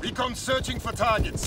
Recon searching for targets.